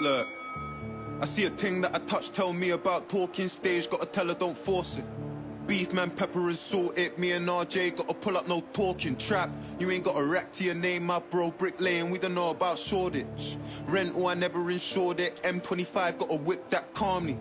Look, I see a thing that I touch, tell me about talking stage, gotta tell her don't force it. Beef man, pepper and salt it. Me and RJ gotta pull up, no talking trap. You ain't got a rack to your name, my bro. Brick lane, we don't know about shortage. Rental, oh, I never insured it. M25 got to whip that calmly.